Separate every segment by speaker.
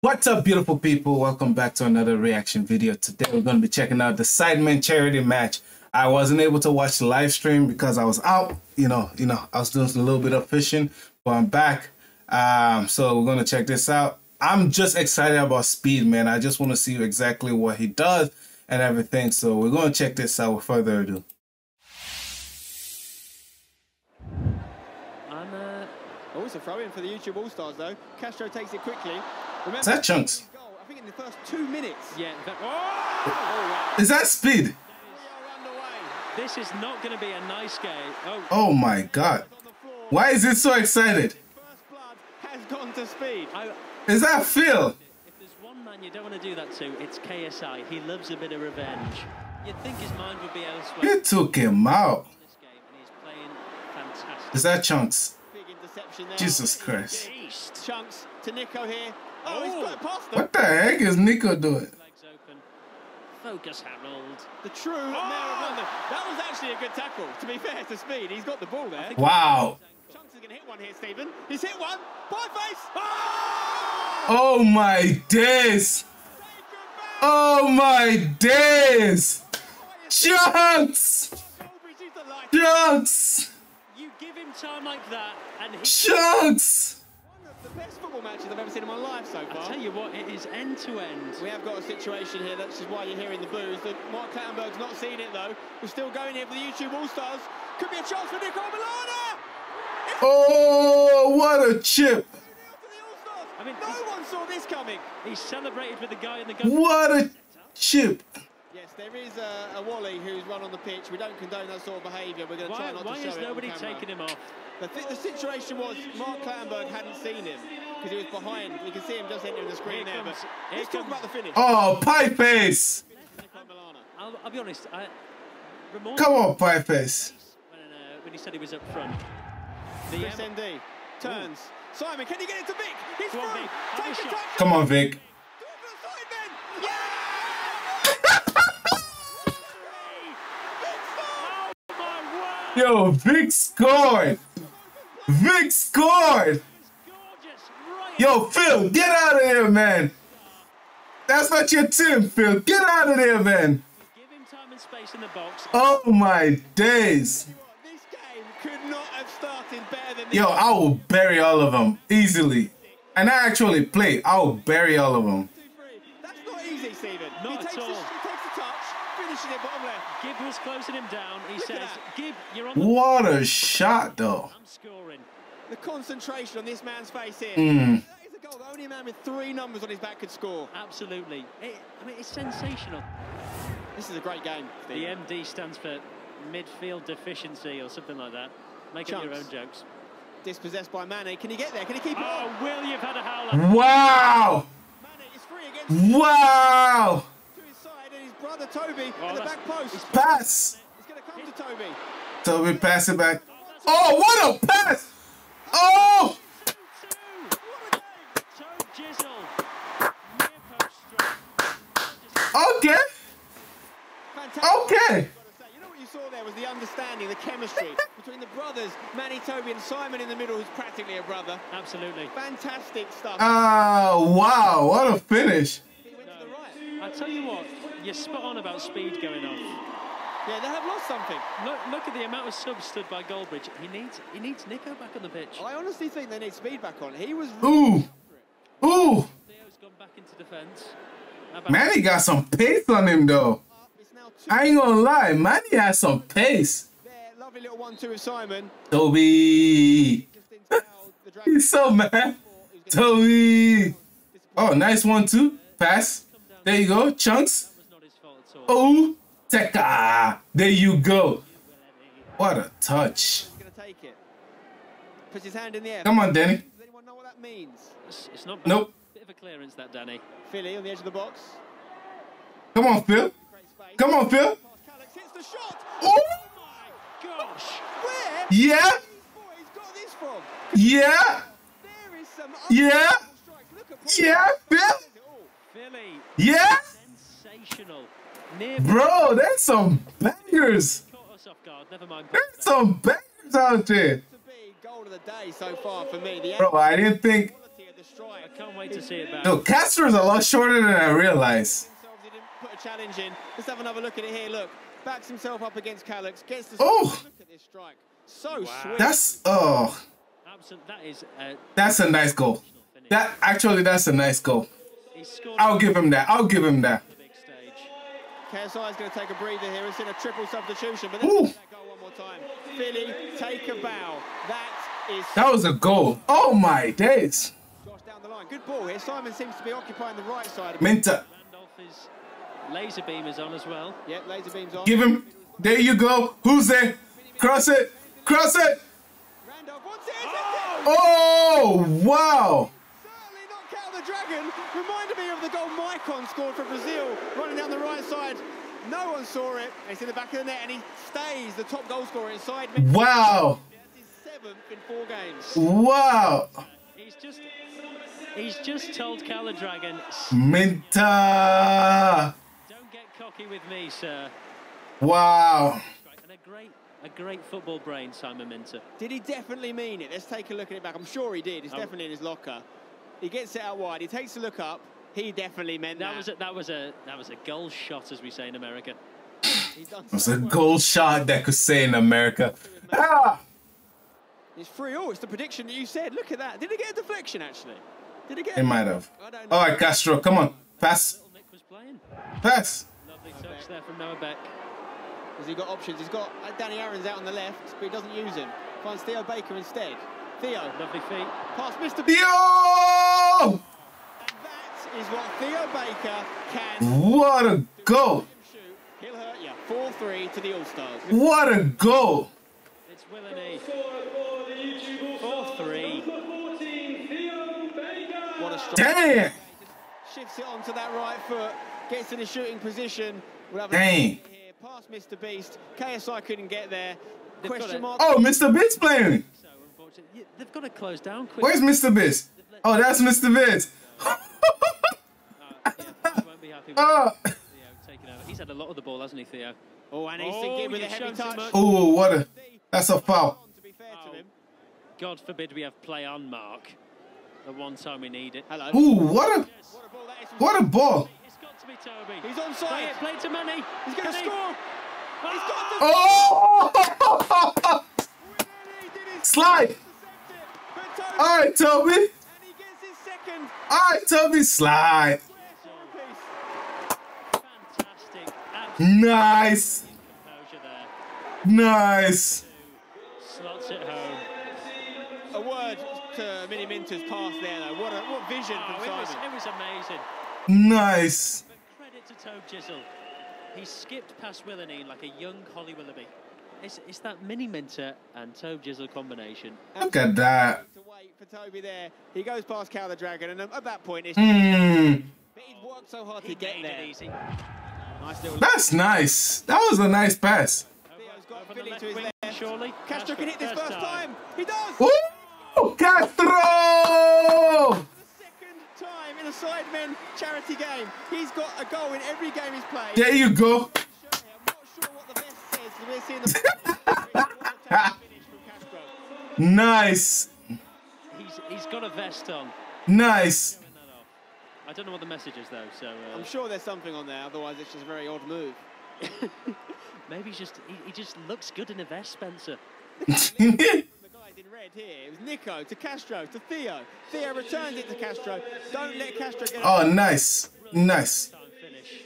Speaker 1: What's up, beautiful people? Welcome back to another reaction video. Today, we're going to be checking out the Sidemen charity match. I wasn't able to watch the live stream because I was out. You know, you know, I was doing a little bit of fishing, but I'm back. Um, so we're going to check this out. I'm just excited about Speed, man. I just want to see exactly what he does and everything. So we're going to check this out with further ado.
Speaker 2: And, uh, oh, it's a throw in for the YouTube All Stars, though. Castro takes it quickly.
Speaker 1: Remember, Is that Chunkz?
Speaker 2: Goal, I think in the first two minutes.
Speaker 3: Yeah. That, oh! oh
Speaker 1: wow. Is that Speed?
Speaker 3: This is not going to be a nice game. Oh.
Speaker 1: oh my God. Why is it so excited?
Speaker 2: First blood has gone to speed. I,
Speaker 1: is that Phil?
Speaker 3: If there's one man you don't want to do that to, it's KSI. He loves a bit of revenge. You'd think his mind would be elsewhere.
Speaker 1: You took him out. Is that Chunkz? Jesus Christ.
Speaker 2: Chunkz to Nico here. Oh, oh. he's got it past them.
Speaker 1: What the heck is Nico doing?
Speaker 3: Focus, Harold.
Speaker 2: The true oh. mayor of London. That was actually a good tackle, to be fair to Speed. He's got the ball there.
Speaker 1: Wow.
Speaker 2: Chunkz is going to hit one here, Stephen. He's hit one. Pie face.
Speaker 1: Oh! oh my days. Oh my days. Chunkz. Chunkz.
Speaker 3: You give him time like that and he...
Speaker 1: Chunkz
Speaker 2: the best football matches I've ever seen in my life so far.
Speaker 3: I tell you what, it is end to end.
Speaker 2: We have got a situation here, that's just why you're hearing the boos. That Mark Clattenburg's not seen it though. We're still going here for the YouTube All Stars. Could be a chance for Nico Omilana!
Speaker 1: Oh, what a chip!
Speaker 2: I mean, no one saw this coming.
Speaker 3: He celebrated with the guy in the gun.
Speaker 1: What a chip!
Speaker 2: Yes, there is a, a, Wally who's run on the pitch. We don't condone that sort of behaviour. We're going to try not
Speaker 3: why
Speaker 2: to show
Speaker 3: it Why is nobody taking him off?
Speaker 2: The, th the situation was Mark Clattenburg hadn't seen him because he was behind. You can see him just entering the screen here, but let's talk about the finish.
Speaker 1: Oh, pie face!
Speaker 3: I'll, I'll be honest. I,
Speaker 1: Come on, pie face.
Speaker 3: When, uh, when he said he was up front.
Speaker 2: The Chris MD turns. Ooh. Simon, can you get it to Vik? He's through. Take
Speaker 1: a touch. Come on, Vik. Yo, Vik scored. Vik scored. Yo, Phil, get out of here, man. That's not your team, Phil. Get out of there, man. Oh my days. Yo, I will bury all of them easily. And I actually play. I will bury all of them.
Speaker 2: That's not easy, Stephen. Not at all finishing it bottom left.
Speaker 3: Gibb closing him down. He
Speaker 2: Look
Speaker 3: says, Gibb, you're on
Speaker 1: the... What a shot, though.
Speaker 3: I'm scoring.
Speaker 2: The concentration on this man's face here.
Speaker 1: Mm.
Speaker 2: That is a goal only a man with three numbers on his back could score.
Speaker 3: Absolutely. It, I mean, it's sensational.
Speaker 2: This is a great game, Steve.
Speaker 3: The MD stands for midfield deficiency or something like that. Make Chunks. up your own jokes.
Speaker 2: Dispossessed by Manny. Can he get there? Can he keep it
Speaker 3: Oh, on? Will, you've had a howler.
Speaker 1: Wow!
Speaker 2: Manny is free against...
Speaker 1: Wow!
Speaker 2: Brother Tobi oh, at the back post.
Speaker 1: Pass.
Speaker 2: It's going to come to Tobi.
Speaker 1: Tobi pass it back. Oh, what a pass! Oh! Okay. Okay.
Speaker 2: You know what you saw there was the understanding, the chemistry between the brothers, Manny, Tobi, and Simon in the middle, who's practically a brother.
Speaker 3: Absolutely.
Speaker 2: Fantastic stuff.
Speaker 1: Oh, wow. What a finish.
Speaker 3: I tell you what, you're spot on about speed going off.
Speaker 2: Yeah, they have lost something.
Speaker 3: Look, look at the amount of subs stood by Goldbridge. He needs he needs Nico back on the pitch.
Speaker 2: I honestly think they need speed back on. He was.
Speaker 1: Ooh, ooh.
Speaker 3: Theo's gone back into defence.
Speaker 1: Manny got some pace on him though. I ain't gonna lie, Manny has some pace.
Speaker 2: There, lovely little one-two with Simon.
Speaker 1: Tobi. He's so mad. Tobi. Oh, nice one-two. Pass. There you go, Chunkz. Oh, Teka. There you go. What a touch.
Speaker 2: Puts his hand in the air.
Speaker 1: Come on, Danny.
Speaker 2: Does anyone know what that means?
Speaker 3: It's, it's not
Speaker 1: bad. Nope.
Speaker 3: Bit of a clearance, that Danny.
Speaker 2: Philly on the edge of the box.
Speaker 1: Come on, Phil. Come on, Phil.
Speaker 2: Hits the shot.
Speaker 1: Oh,
Speaker 3: my gosh.
Speaker 2: Where?
Speaker 1: Yeah. Yeah. Yeah. Yeah, Phil.
Speaker 3: Philly.
Speaker 1: Yeah?
Speaker 3: Sensational.
Speaker 1: Bro, there's some bangers. There's some bangers out there.
Speaker 2: Goal of the day so far for me.
Speaker 1: Bro, I didn't think
Speaker 2: strike.
Speaker 3: I can't wait to see it back.
Speaker 1: Yo, Castro's a lot shorter than I realized.
Speaker 2: Himself, He didn't put a challenge in. Let's have another look at it here. Look, backs himself up against Callux, gets the
Speaker 1: Oh!
Speaker 2: Look at this strike. So sweet.
Speaker 1: That's oh,
Speaker 3: Absolute, that is a
Speaker 1: that's a nice goal. That actually, that's a nice goal. I'll give him that. I'll give him that.
Speaker 3: on the big stage.
Speaker 2: KSI is going to take a breather here. It's in a triple substitution, but
Speaker 1: Ooh.
Speaker 2: that goal one more time. Philly, take a bow. That is
Speaker 1: That was a goal. Oh my days.
Speaker 2: Josh down the line. Good ball here. Simon seems to be occupying the right side.
Speaker 3: Is laser beam is on as well.
Speaker 2: Yep, laser beams on.
Speaker 1: give him. There you go. Who's there? Cross it. Cross it.
Speaker 2: Randolph wants it. Oh
Speaker 1: wow.
Speaker 2: Certainly not Cal the Dragon. Reminded me of the goal Maicon scored for Brazil, running down the right side. No one saw it. It's in the back of the net, and he stays the top goal scorer inside mid.
Speaker 1: Wow.
Speaker 2: That's his seventh in four games.
Speaker 1: Wow.
Speaker 3: He's just he's just told Calthedragon,
Speaker 1: Minter.
Speaker 3: don't get cocky with me, sir.
Speaker 1: Wow.
Speaker 3: And a great a great football brain, Simon Minter.
Speaker 2: Did he definitely mean it? Let's take a look at it back. I'm sure he did. It's
Speaker 3: Oh.
Speaker 2: definitely in his locker. He gets it out wide. He takes a look up. He definitely meant that.
Speaker 3: That was a, that was a that was a goal shot, as we say in America.
Speaker 2: He's
Speaker 1: It was
Speaker 2: so
Speaker 1: a
Speaker 2: well.
Speaker 1: goal shot that could say in America. Ah.
Speaker 2: It's free. Oh, it's the prediction that you said. Look at that. Did he get a deflection actually? Did he get?
Speaker 1: It might have.
Speaker 2: I don't know.
Speaker 1: All right, Castro, come on. Pass.
Speaker 3: Little Nick was playing.
Speaker 1: Pass.
Speaker 3: Lovely touch there from Noah Beck.
Speaker 2: Has he got options? He's got uh, Danny Aaron's out on the left, but he doesn't use him. Finds Theo Baker instead. Theo,
Speaker 3: Lovely feet.
Speaker 2: pass Mr. B.
Speaker 1: Yo!
Speaker 2: That is what Theo Baker can
Speaker 1: What a goal.
Speaker 2: shoot. He'll hurt you. 4-3 to the All-Stars.
Speaker 1: What a goal.
Speaker 3: It's WillNE. 4-3.
Speaker 2: What a strike.
Speaker 1: Damn.
Speaker 2: Shifts it oh, onto that right foot. Gets in a shooting position. We'll have a
Speaker 1: Dang.
Speaker 2: here. Past Mr. Beast. KSI couldn't get there.
Speaker 3: They've
Speaker 2: Question mark.
Speaker 1: Oh, Mr. Beast playing.
Speaker 3: So. They've got to close down quick.
Speaker 1: Where's Mr. Beast? Oh, that's Mr.
Speaker 3: Beast. Yeah, he won't be happy with
Speaker 1: oh,
Speaker 3: Theo taking over. He's had a lot of the ball, hasn't he, Theo?
Speaker 2: Oh, and he's
Speaker 3: Oh,
Speaker 2: with a heavy touch.
Speaker 1: oh, what a. That's a foul.
Speaker 2: To be fair
Speaker 3: Foul.
Speaker 2: to oh. him.
Speaker 3: God forbid we have play on Mark. The one time we need it.
Speaker 2: Hello.
Speaker 1: Ooh, what a.
Speaker 2: What a ball that is. from-
Speaker 1: What a ball.
Speaker 3: It's got to be Tobi.
Speaker 2: He's
Speaker 3: Play it, play it to Manny.
Speaker 2: He's going to
Speaker 3: he?
Speaker 2: score. He's got to.
Speaker 1: Oh!
Speaker 2: He did his
Speaker 1: Slide.
Speaker 2: intercept it, but Tobi-
Speaker 1: All right, Tobi.
Speaker 2: And he gets his second.
Speaker 1: All right, Tobi, slide.
Speaker 2: Square piece.
Speaker 3: Fantastic. Absolute
Speaker 1: Nice. Nice.
Speaker 3: Slots it home.
Speaker 2: A word to Miniminter's pass there, though. What a what vision
Speaker 3: Oh,
Speaker 2: from
Speaker 3: it, was,
Speaker 2: Simon.
Speaker 3: it was amazing.
Speaker 1: Nice.
Speaker 3: But credit to Tobjizzle. He skipped past Willanine like a young Holly Willoughby. It's, it's that Miniminter and Tobjizzle combination.
Speaker 1: Look at that.
Speaker 2: To wait for Tobi there. He goes past Cal the Dragon, and at that point, it's,
Speaker 1: Hmm.
Speaker 2: he'd worked so hard
Speaker 3: He
Speaker 2: to get there.
Speaker 3: it easy.
Speaker 2: Nice little.
Speaker 1: That's nice. That was a nice pass.
Speaker 2: Theo's got
Speaker 3: Over
Speaker 2: Philly to his
Speaker 3: wing,
Speaker 2: left.
Speaker 3: surely.
Speaker 2: Castro can hit this first time. He does.
Speaker 1: Woo! Castro!
Speaker 2: The second time in a Sidemen charity game. He's got a goal in every game he's played.
Speaker 1: There you go.
Speaker 2: I'm not sure what the best says. We're seeing the finish from Castro.
Speaker 1: Nice.
Speaker 3: He's, he's got a vest on.
Speaker 1: Nice.
Speaker 3: Turn that off. I don't know what the message is though, so uh,
Speaker 2: I'm sure there's something on there. Otherwise, it's just a very odd move.
Speaker 3: maybe he's just he, he just looks good in a vest, Spencer.
Speaker 2: The guys in red here. It was Nico to Castro to Theo. Theo returns it to Castro. Don't let Castro get
Speaker 1: oh, nice. Nice.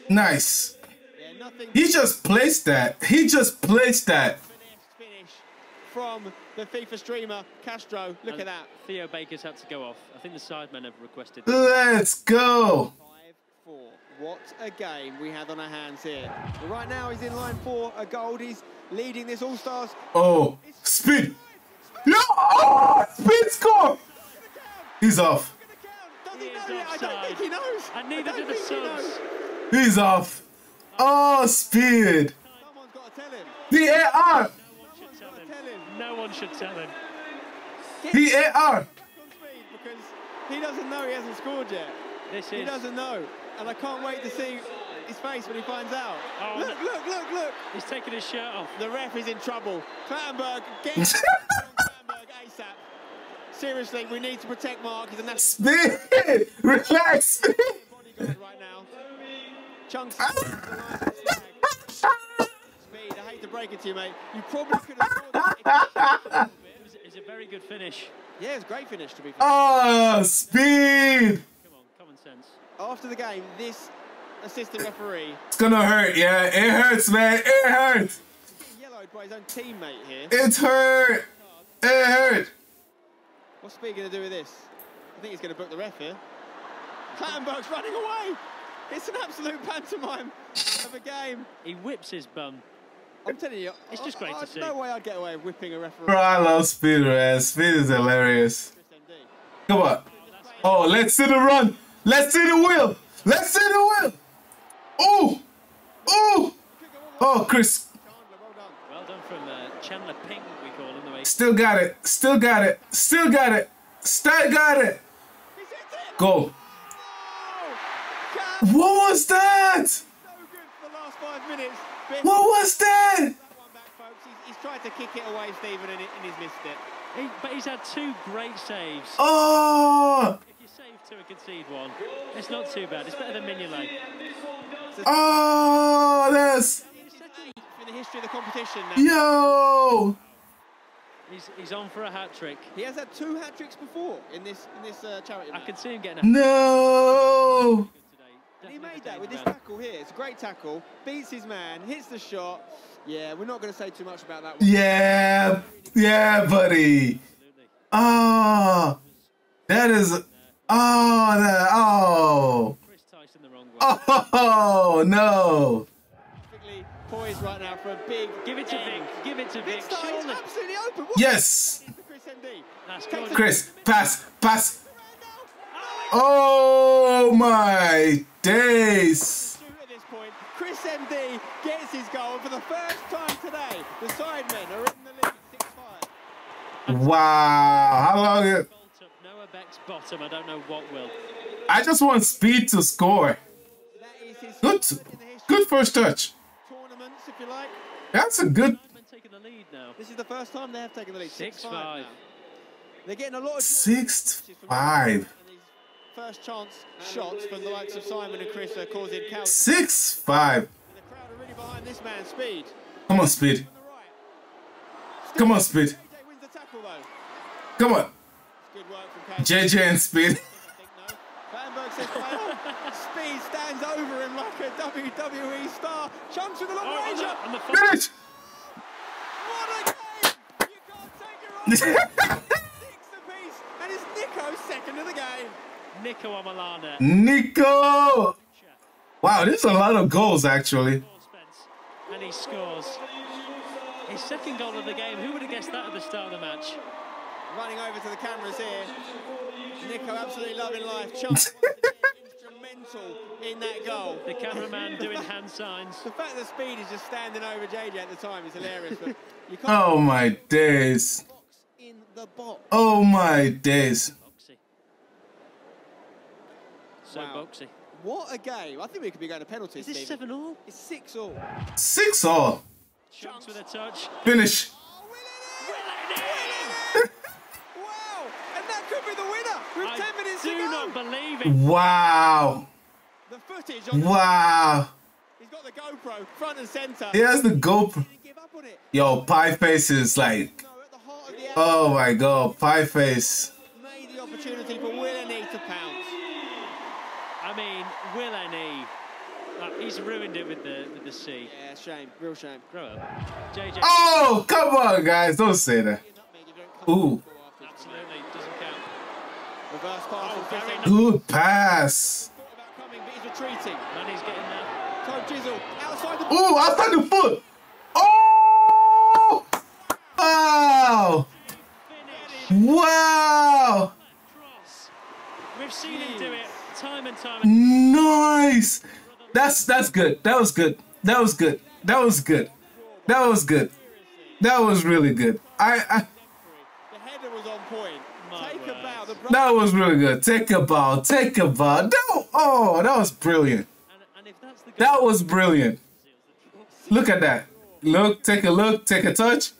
Speaker 1: Nice.
Speaker 2: Yeah, nothing.
Speaker 1: He just placed that. He just placed that.
Speaker 2: finish from the FIFA streamer Castro. Look
Speaker 3: And
Speaker 2: at that.
Speaker 3: Theo Baker's had to go off. I think the sidemen have requested.
Speaker 1: Let's go.
Speaker 2: Five four. What a game we had on our hands here. But right now he's in line for a gold. He's leading this All Stars.
Speaker 1: Oh, speed. Yeah. Oh, speed score. He's off.
Speaker 2: Does
Speaker 3: He
Speaker 2: he
Speaker 3: is
Speaker 2: know yet? I don't
Speaker 3: offside.
Speaker 2: think he knows.
Speaker 3: And
Speaker 2: I
Speaker 3: neither
Speaker 2: don't
Speaker 3: do the
Speaker 2: think he knows.
Speaker 1: He's off. Oh, speed.
Speaker 2: Someone's got to tell him.
Speaker 1: VAR.
Speaker 3: Should tell him. No one should tell him.
Speaker 1: VAR.
Speaker 2: on because he doesn't know he hasn't scored yet.
Speaker 3: This
Speaker 2: He
Speaker 3: is
Speaker 2: doesn't know. And I can't wait to see his face when he finds out.
Speaker 3: Oh,
Speaker 2: look, look, look, look.
Speaker 3: he's taking his shirt off.
Speaker 2: The ref is in trouble. Clattenburg, get Clattenburg ASAP. seriously, we need to protect Mark. He's a national
Speaker 1: Speed! Relax!
Speaker 2: bodyguard right now. Chunkz. Speed, I hate to break it to you, mate. You probably could have scored that if you
Speaker 3: It was, it was a very good finish.
Speaker 2: Yeah, it's a great finish, to be fair.
Speaker 1: Oh, speed!
Speaker 3: Come on, common sense.
Speaker 2: After the game, this assistant referee
Speaker 1: It's gonna hurt, yeah. It hurts, man. It hurts.
Speaker 2: getting yellowed by his own teammate here.
Speaker 1: It's hurt. It hurt.
Speaker 2: What's Speed going to do with this? I think he's going to book the ref here. Clattenburg's running away. It's an absolute pantomime of a game.
Speaker 3: He whips his bum.
Speaker 2: I'm telling you,
Speaker 3: It's just
Speaker 2: I-
Speaker 3: great to
Speaker 2: I-
Speaker 3: see.
Speaker 2: No way I'd get away with whipping a referee.
Speaker 1: Bro, I love speed, man. Speed is hilarious. Come on. Oh, let's see the run. Let's see the wheel. Let's see the wheel. Oh, oh, oh, Chris.
Speaker 2: Well done.
Speaker 3: From uh, Chandler Ping, we call him the way.
Speaker 1: Still got it. Still got it. Still got it. Still got it.
Speaker 2: He's hit it.
Speaker 1: Go.
Speaker 2: Cam,
Speaker 1: What was that?
Speaker 2: so good for the last five minutes. But
Speaker 1: What was that?
Speaker 2: that one back, folks. He's, he's tried to kick it away, Stephen, and, he's missed it.
Speaker 3: He, but he's had two great saves.
Speaker 1: Oh,
Speaker 3: If you save two and concede one, it's not too bad. It's better than Mignolet.
Speaker 1: oh, that's
Speaker 2: In the history of the competition now.
Speaker 1: yo.
Speaker 3: He's, he's on for a hat trick.
Speaker 2: He has had two hat tricks before in this in this uh, charity
Speaker 3: I
Speaker 2: match.
Speaker 3: can see him getting a
Speaker 1: No.
Speaker 3: Today.
Speaker 2: And he made that with
Speaker 3: David
Speaker 2: this tackle here. It's a great tackle. Beats his man, hits the shot. Yeah, we're not going to say too much about that one.
Speaker 1: Yeah, yeah, buddy.
Speaker 3: Absolutely.
Speaker 1: Oh, that is. Oh, that. Oh.
Speaker 3: Chris Tyson the wrong way.
Speaker 1: Oh no.
Speaker 2: Poised right now for a big.
Speaker 3: Give it to Vik. Give it to Vik.
Speaker 2: Big start. Absolutely open. What
Speaker 1: Yes.
Speaker 2: Chris MD?
Speaker 3: That's
Speaker 2: Takes
Speaker 3: good.
Speaker 2: a-
Speaker 1: Chris, pass, pass.
Speaker 3: Oh,
Speaker 1: Oh my days.
Speaker 2: At this point, Chris MD gets his goal for the first time today. The sidemen are in the lead, 6-5.
Speaker 1: Wow. How long? It,
Speaker 3: Noah Beck's bottom. I don't know what will.
Speaker 1: I just want speed to score.
Speaker 2: That is his
Speaker 1: Good,
Speaker 2: first in the history
Speaker 1: good first touch.
Speaker 2: tournaments, if you like.
Speaker 1: That's a good
Speaker 3: taking the lead now.
Speaker 2: This is the first time they have taken the lead.
Speaker 3: 6-5.
Speaker 2: now. They're getting a lot of
Speaker 1: six
Speaker 2: chances from
Speaker 1: five.
Speaker 2: And these First chance shots from the likes of Simon and Chris are causing counts.
Speaker 1: Six five.
Speaker 2: The crowd are really behind this man's speed.
Speaker 1: Come on, speed.
Speaker 2: On the right.
Speaker 1: Come on, speed.
Speaker 2: JJ wins the tackle though.
Speaker 1: Come on.
Speaker 2: Good work from KJ.
Speaker 1: JJ and speed.
Speaker 2: I think no. Vandenberg says final. Speed stands over him like a WWE star. Chunkz with a long
Speaker 3: Oh, on
Speaker 2: ranger.
Speaker 3: the, on the
Speaker 1: Finish.
Speaker 2: What a game! You can't take your eyes off it. Six apiece, and it's Nico second of the game.
Speaker 3: Nico Omilana.
Speaker 1: Nico. Wow, there's a lot of goals actually.
Speaker 3: And he scores. His second goal of the game. Who would have guessed that at the start of the match?
Speaker 2: Running over to the cameras here. Nico absolutely loving life. Chunkz instrumental in that goal.
Speaker 3: The cameraman doing hand signs.
Speaker 2: The fact that Speed is just standing over JJ at the time is hilarious. But you can't
Speaker 1: Oh my days.
Speaker 2: in the box.
Speaker 1: Oh my days.
Speaker 3: Boxy. So
Speaker 2: Wow.
Speaker 3: boxy.
Speaker 2: What a game! I think we could be going to penalties.
Speaker 3: Is this
Speaker 2: Stephen.
Speaker 3: seven all?
Speaker 2: It's six all.
Speaker 1: Six all.
Speaker 3: Chunkz with a touch.
Speaker 1: Finish.
Speaker 2: Oh, Wow! And that could be the winner with
Speaker 3: I
Speaker 2: ten minutes
Speaker 3: do
Speaker 2: to
Speaker 3: not believe it.
Speaker 2: the footage on.
Speaker 1: Wow.
Speaker 2: He's got the GoPro front and centre.
Speaker 1: He has the GoPro.
Speaker 2: Didn't give up on it.
Speaker 1: Yo, Pie Face is like,
Speaker 2: No, at the heart of the action,
Speaker 1: oh my god, Pie Face.
Speaker 2: made the opportunity for WillNE to pounce.
Speaker 3: I mean, will any? Uh, he's ruined it with the with the C.
Speaker 2: Yeah, shame, real shame.
Speaker 3: Grow up, JJ.
Speaker 1: Oh, come on, guys, don't say that.
Speaker 2: Nutmeg if you don't come
Speaker 1: Ooh.
Speaker 2: to the score afterwards.
Speaker 3: Absolutely doesn't count.
Speaker 2: Reverse pass from Chris
Speaker 3: very
Speaker 2: Henry.
Speaker 1: Good pass.
Speaker 2: Thought about coming, but he's retreating.
Speaker 3: Manny's getting there.
Speaker 2: Tobjizzle outside the
Speaker 1: Ooh, outside the foot. Oh! Wow! Wow!
Speaker 3: We've seen him do it time and time.
Speaker 1: Nice. That's that's good. That was good. That was good. That was good. That was good. That was really good. I, I
Speaker 2: The header was on point. Take a bow.
Speaker 1: That was really good. Take a bow. Take a bow. That, oh, that was brilliant.
Speaker 3: And, and if that's the
Speaker 1: That was brilliant. Look at that. Look, take a look, take a touch.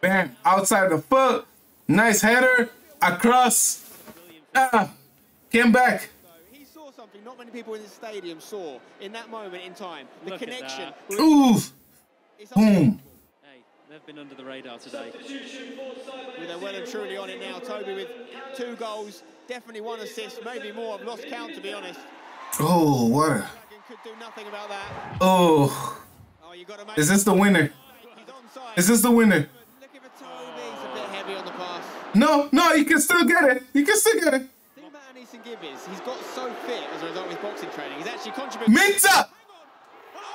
Speaker 1: Bam, outside the foot. Nice header. across. Ah, came back.
Speaker 2: He not many people in the stadium saw in that moment in time. The
Speaker 3: Look at
Speaker 2: connection.
Speaker 3: that.
Speaker 2: with-
Speaker 1: boom.
Speaker 3: Hey, they've been under the radar today.
Speaker 2: With they're well and truly on it now. Tobi with two goals, definitely one assist, maybe more. I've lost count to be honest.
Speaker 1: Oh, what?
Speaker 2: Could do nothing about that.
Speaker 1: oh,
Speaker 2: Oh, you got to make.
Speaker 1: is this the winner? Is this the winner?
Speaker 2: Looking for Tobi. He's a bit heavy on the pass.
Speaker 1: No, no, you can still get it. You can still get it.
Speaker 2: About Gibbies, he's got so fit as a result of his boxing training. He's actually contributed.
Speaker 1: Minter!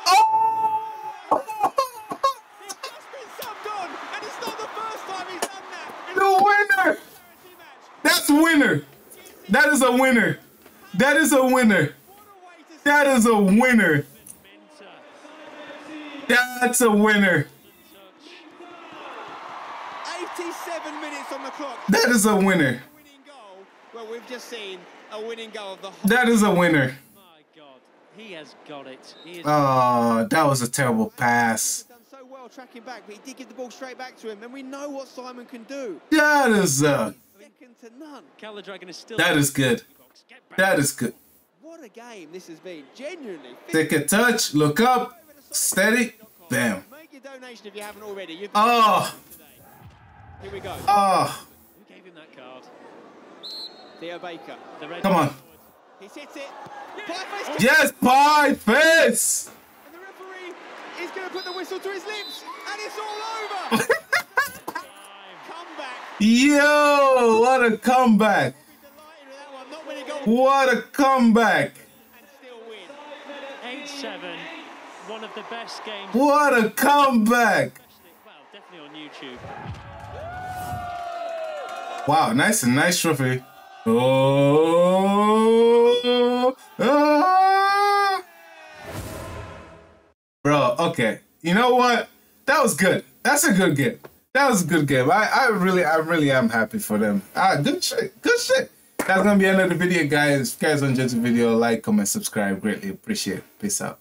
Speaker 1: Oh!
Speaker 2: He's just been subbed on, and it's not the first time he's done that. in
Speaker 1: The winner!
Speaker 2: a.
Speaker 1: That's winner. That is a winner. That is a winner.
Speaker 2: What a way to
Speaker 1: That is a winner. That's a winner.
Speaker 2: 87 minutes on the clock.
Speaker 1: That is a winner.
Speaker 2: Winning goal. Well, we've just seen a winning goal of the whole.
Speaker 1: That is a winner.
Speaker 3: My God, he has got it. He is.
Speaker 1: Oh, that was a terrible pass.
Speaker 2: done so well tracking back, but he did give the ball straight back to him, and we know what Simon can do.
Speaker 1: That is uh
Speaker 2: Second to none.
Speaker 3: Dragon is still.
Speaker 1: that is good. That is good.
Speaker 2: What a game this has been. Genuinely.
Speaker 1: Take a touch, look up, steady, bam.
Speaker 2: Make your donation if you haven't already. You've
Speaker 1: Oh,
Speaker 2: Here we go.
Speaker 1: oh,
Speaker 3: Who gave him that card?
Speaker 2: Theo Baker.
Speaker 3: The red
Speaker 1: come on.
Speaker 2: He's hit it. Pie
Speaker 1: Yes, pie face.
Speaker 2: And the referee is going to put the whistle to his lips, and it's all over. Comeback.
Speaker 1: Yo, what a comeback.
Speaker 2: Be delighted with that one. Not many goals
Speaker 1: What a comeback.
Speaker 2: and still win.
Speaker 3: 8 7. One of the best games.
Speaker 1: What a comeback.
Speaker 3: Well, definitely on YouTube.
Speaker 1: Wow, nice and nice trophy. Oh, ah. Bro, okay. You know what? That was good. That's a good game. That was a good game. I, I really, I really am happy for them. Ah, good shit. Good shit. That's gonna be another video, guys. If you guys enjoyed the video, like, comment, subscribe. Greatly appreciate it. Peace out.